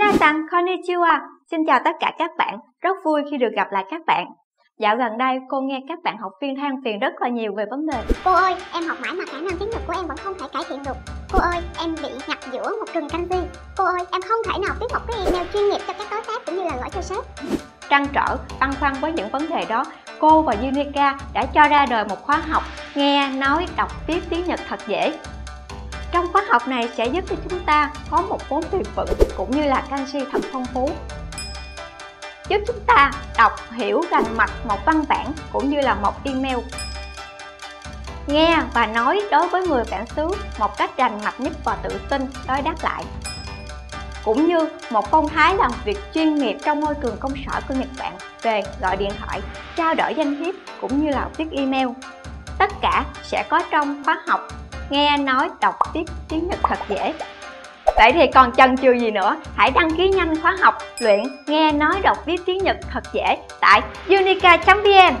Minasan konnichiwa. Xin chào tất cả các bạn, rất vui khi được gặp lại các bạn. Dạo gần đây cô nghe các bạn học viên than phiền rất là nhiều về vấn đề Cô ơi, em học mãi mà khả năng tiếng Nhật của em vẫn không thể cải thiện được. Cô ơi, em bị ngặt giữa một rừng kanji Cô ơi, em không thể nào viết một cái email chuyên nghiệp cho các đối tác cũng như là gửi cho sếp Trăn trở, băn khoăn với những vấn đề đó, cô và Unica đã cho ra đời một khóa học nghe, nói, đọc, viết tiếng Nhật thật dễ trong khóa học này sẽ giúp cho chúng ta có một vốn từ vựng cũng như là canxi thật phong phú. Giúp chúng ta đọc hiểu rành mạch một văn bản cũng như là một email. Nghe và nói đối với người bản xứ một cách rành mạch nhất và tự tin đối đáp lại. Cũng như một phong thái làm việc chuyên nghiệp trong môi trường công sở của Nhật Bản về gọi điện thoại, trao đổi danh thiếp cũng như là viết email. Tất cả sẽ có trong khóa học nghe nói đọc viết tiếng Nhật thật dễ. Vậy thì còn chần chừ gì nữa, hãy đăng ký nhanh khóa học luyện nghe nói đọc viết tiếng Nhật thật dễ tại unica.vn